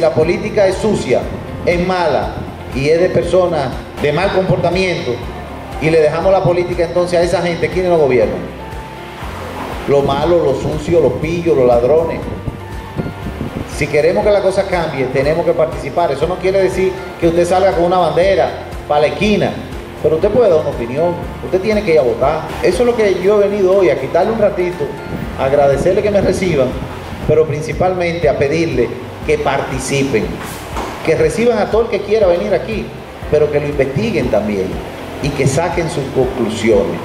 la política es sucia, es mala y es de personas de mal comportamiento y le dejamos la política entonces a esa gente, ¿quiénes lo gobiernan? Los malos, los sucios, los pillos, los ladrones. Si queremos que la cosa cambie, tenemos que participar. Eso no quiere decir que usted salga con una bandera para la esquina, pero usted puede dar una opinión, usted tiene que ir a votar. Eso es lo que yo he venido hoy, a quitarle un ratito, a agradecerle que me reciban, pero principalmente a pedirle que participen, que reciban a todo el que quiera venir aquí, pero que lo investiguen también y que saquen sus conclusiones.